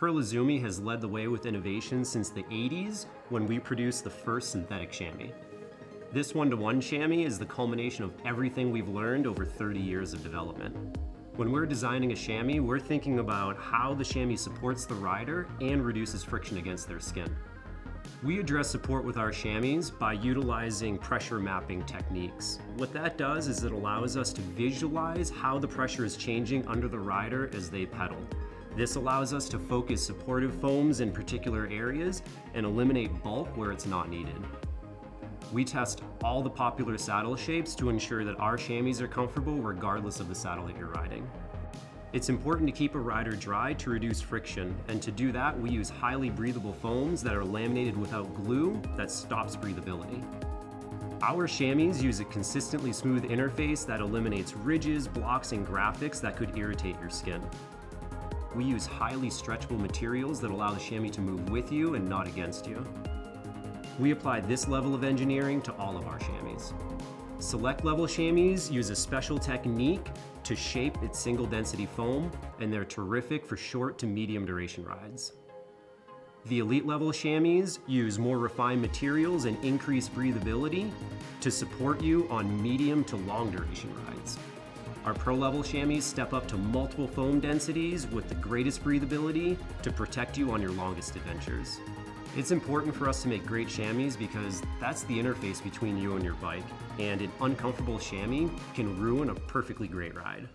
Pearl Izumi has led the way with innovation since the 80s when we produced the first synthetic chamois. This one-to-one chamois is the culmination of everything we've learned over 30 years of development. When we're designing a chamois, we're thinking about how the chamois supports the rider and reduces friction against their skin. We address support with our chamois by utilizing pressure mapping techniques. What that does is it allows us to visualize how the pressure is changing under the rider as they pedal. This allows us to focus supportive foams in particular areas and eliminate bulk where it's not needed. We test all the popular saddle shapes to ensure that our chamois are comfortable regardless of the saddle that you're riding. It's important to keep a rider dry to reduce friction, and to do that, we use highly breathable foams that are laminated without glue that stops breathability. Our chamois use a consistently smooth interface that eliminates ridges, blocks, and graphics that could irritate your skin. We use highly stretchable materials that allow the chamois to move with you and not against you. We apply this level of engineering to all of our chamois. Select level chamois use a special technique to shape its single density foam, and they're terrific for short to medium duration rides. The elite level chamois use more refined materials and increased breathability to support you on medium to long duration rides. Our pro level chamois step up to multiple foam densities with the greatest breathability to protect you on your longest adventures. It's important for us to make great chamois because that's the interface between you and your bike, and an uncomfortable chamois can ruin a perfectly great ride.